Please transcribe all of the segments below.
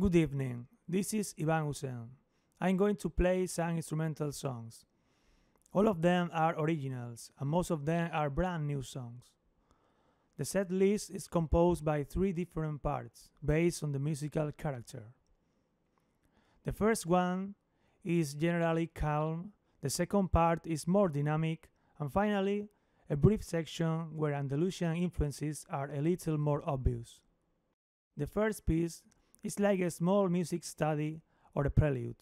Good evening, this is Ivan Usen. I'm going to play some instrumental songs. All of them are originals, and most of them are brand new songs. The set list is composed by three different parts, based on the musical character. The first one is generally calm, the second part is more dynamic, and finally, a brief section where Andalusian influences are a little more obvious. The first piece is like a small music study or a prelude.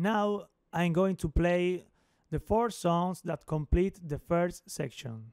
Now I'm going to play the four songs that complete the first section.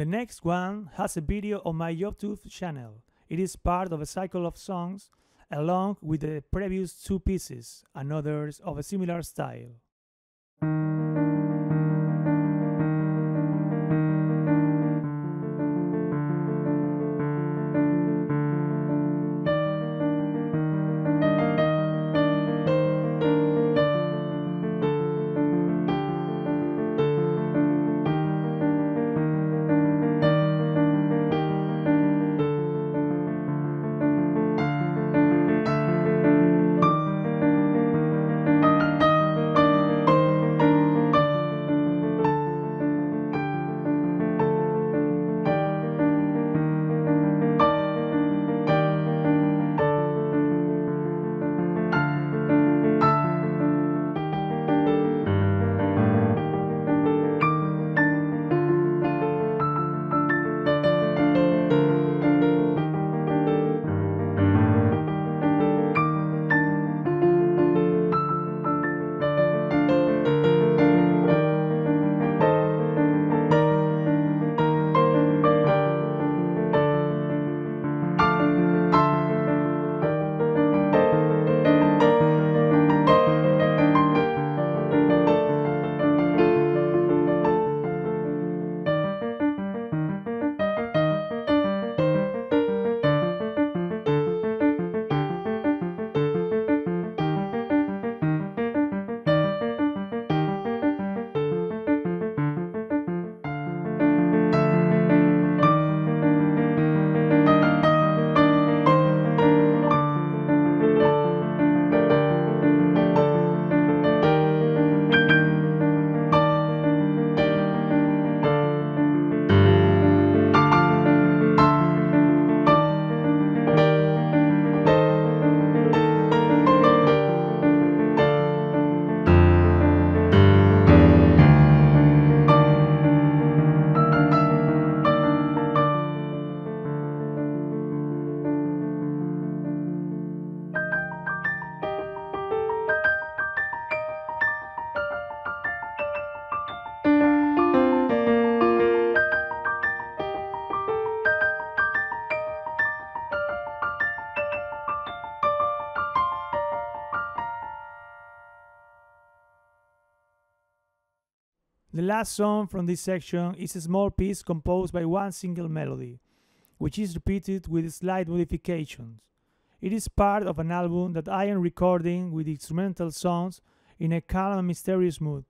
The next one has a video on my YouTube channel. It is part of a cycle of songs along with the previous two pieces and others of a similar style. Last song from this section is a small piece composed by one single melody, which is repeated with slight modifications. It is part of an album that I am recording with instrumental songs in a calm and mysterious mood.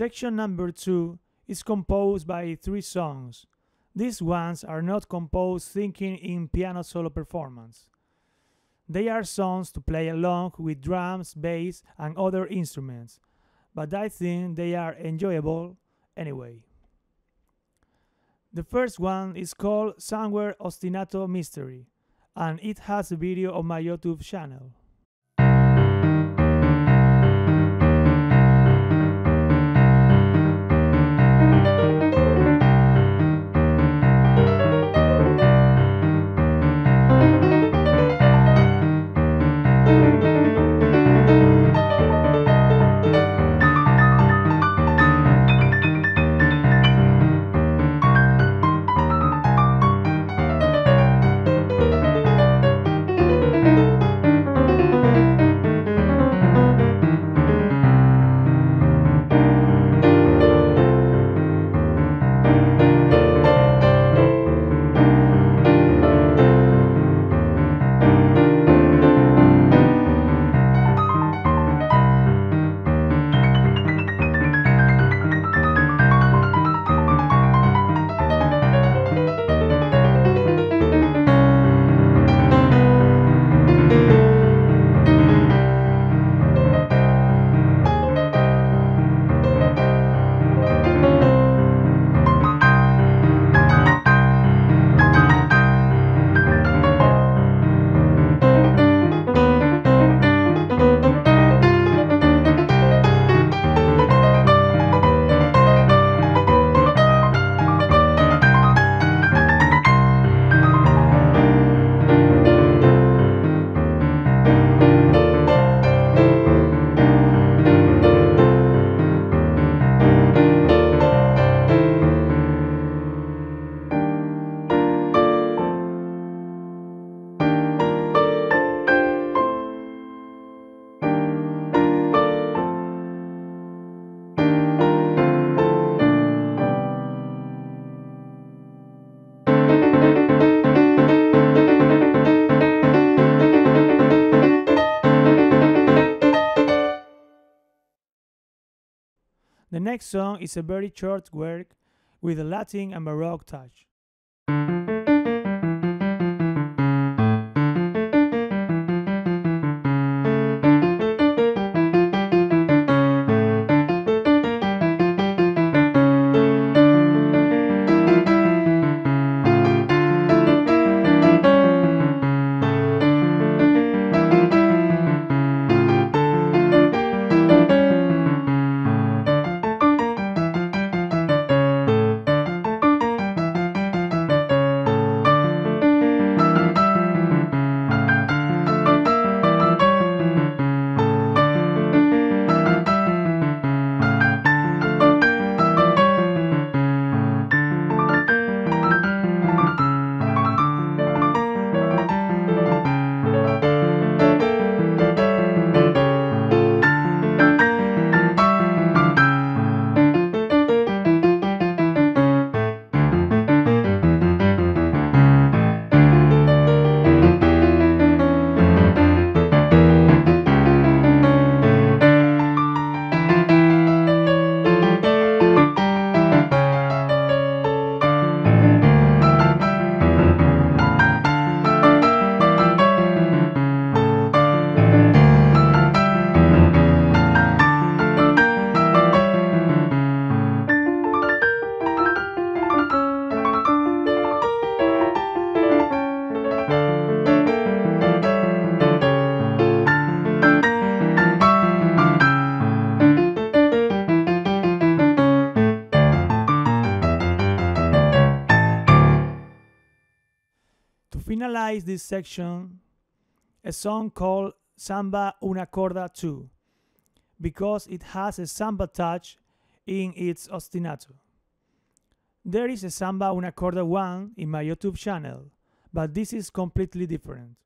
Section number 2 is composed by three songs. These ones are not composed thinking in piano solo performance. They are songs to play along with drums, bass, and other instruments, but I think they are enjoyable anyway. The first one is called Somewhere Ostinato Mystery, and it has a video on my YouTube channel. The next song is a very short work with a Latin and Baroque touch. This section, a song called Samba Una Corda 2, because it has a samba touch in its ostinato. There is a Samba Una Corda 1 in my YouTube channel, but this is completely different.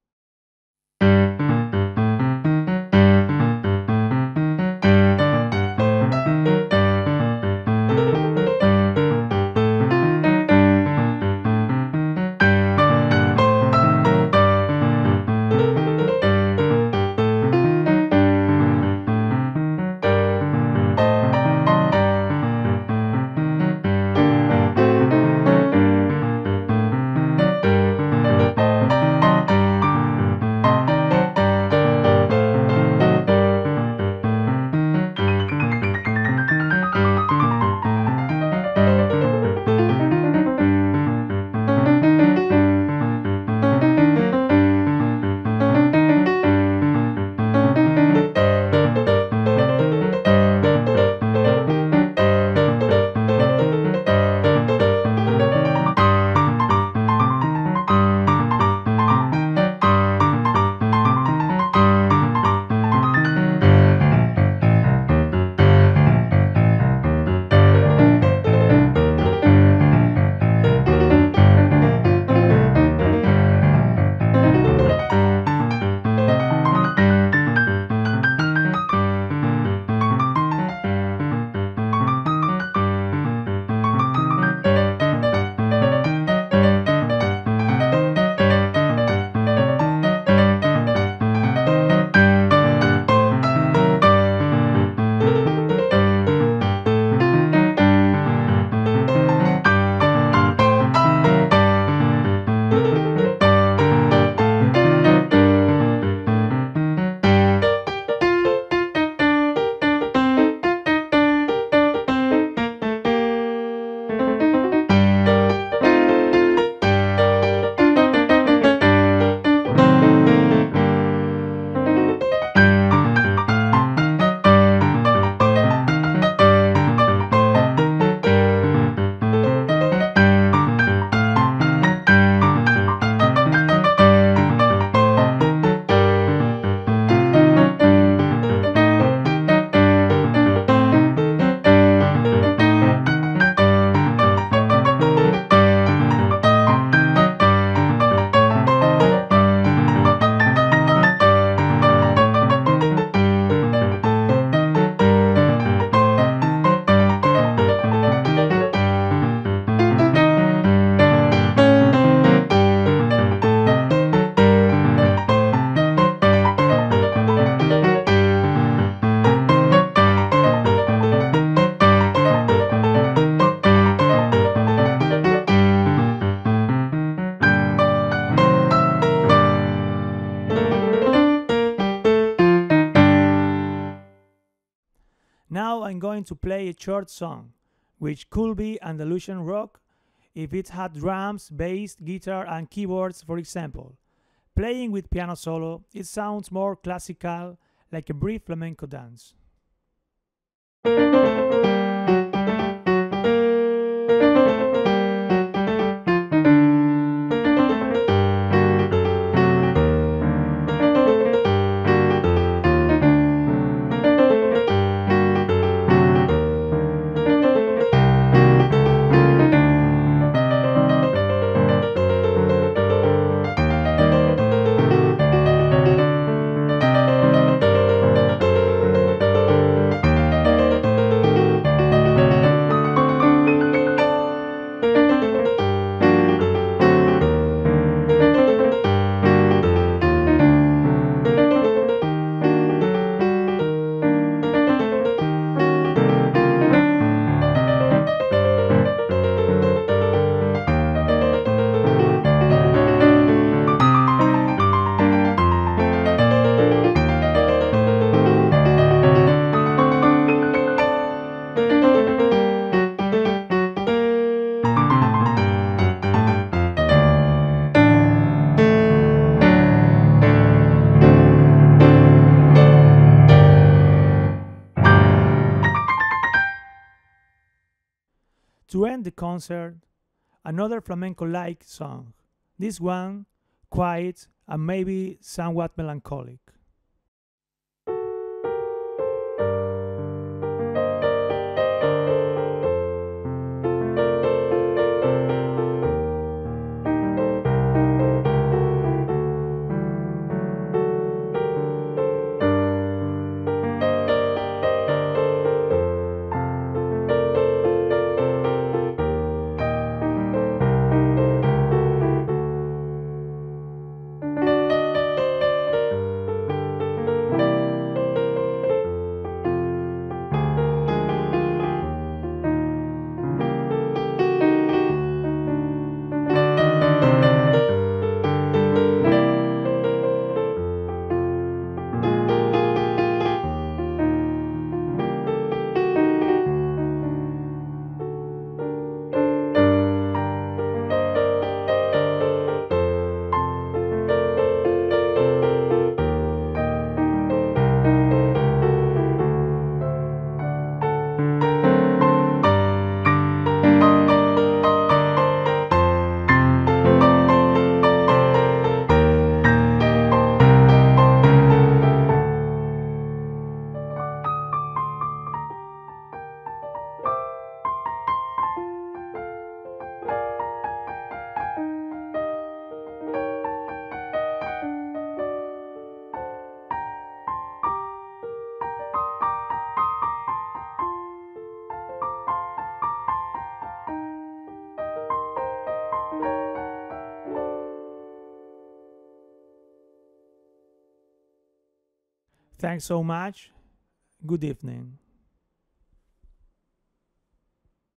Going to play a short song, which could be Andalusian rock if it had drums, bass, guitar, and keyboards, for example. Playing with piano solo, it sounds more classical, like a brief flamenco dance. Concert, another flamenco like song. This one quiet and maybe somewhat melancholic. Thanks so much. Good evening.